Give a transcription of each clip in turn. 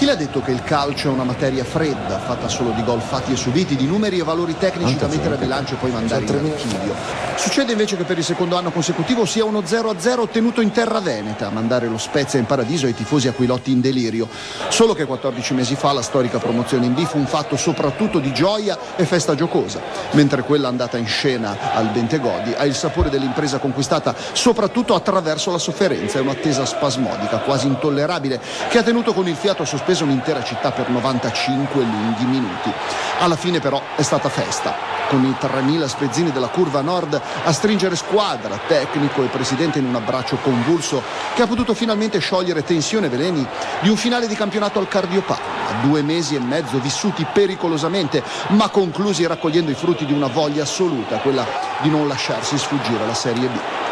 Chi le ha detto che il calcio è una materia fredda, fatta solo di gol fatti e subiti, di numeri e valori tecnici da mettere a bilancio e poi mandare in archivio? Succede invece che per il secondo anno consecutivo sia uno 0-0 ottenuto in terra veneta a mandare lo Spezia in paradiso ai tifosi aquilotti in delirio. Solo che 14 mesi fa la storica promozione in B fu un fatto soprattutto di gioia e festa giocosa, mentre quella andata in scena al Bentegodi ha il sapore dell'impresa conquistata soprattutto attraverso la sofferenza e un'attesa spasmodica, quasi intollerabile, che ha tenuto con il fiato sospeso sospeso un'intera città per 95 lunghi minuti. Alla fine però è stata festa, con i 3.000 spezzini della curva nord a stringere squadra, tecnico e presidente in un abbraccio convulso che ha potuto finalmente sciogliere tensione e veleni di un finale di campionato al cardiopalma. Due mesi e mezzo vissuti pericolosamente, ma conclusi raccogliendo i frutti di una voglia assoluta, quella di non lasciarsi sfuggire la Serie B.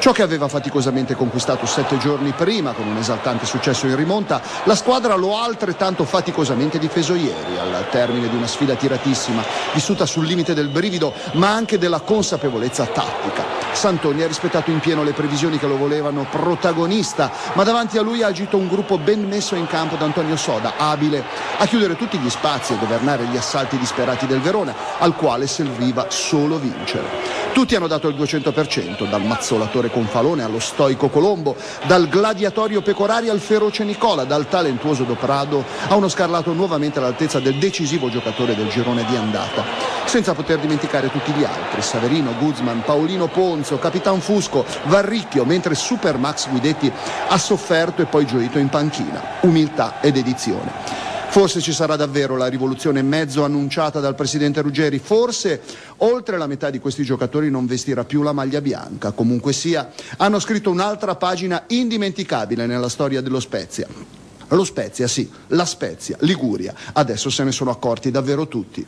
Ciò che aveva faticosamente conquistato sette giorni prima con un esaltante successo in rimonta, la squadra lo ha altrettanto faticosamente difeso ieri, al termine di una sfida tiratissima, vissuta sul limite del brivido, ma anche della consapevolezza tattica. Santoni ha rispettato in pieno le previsioni che lo volevano protagonista, ma davanti a lui ha agito un gruppo ben messo in campo da Antonio Soda, abile a chiudere tutti gli spazi e governare gli assalti disperati del Verona, al quale serviva solo vincere. Tutti hanno dato il 200%, dal mazzolatore Confalone allo stoico Colombo, dal gladiatorio Pecorari al feroce Nicola, dal talentuoso Doprado a uno scarlato nuovamente all'altezza del decisivo giocatore del girone di andata. Senza poter dimenticare tutti gli altri, Saverino, Guzman, Paolino Ponzo, Capitan Fusco, Varricchio, mentre Super Max Guidetti ha sofferto e poi gioito in panchina. Umiltà ed edizione. Forse ci sarà davvero la rivoluzione mezzo annunciata dal presidente Ruggeri, forse oltre la metà di questi giocatori non vestirà più la maglia bianca. Comunque sia, hanno scritto un'altra pagina indimenticabile nella storia dello Spezia. Lo Spezia, sì, la Spezia, Liguria. Adesso se ne sono accorti davvero tutti.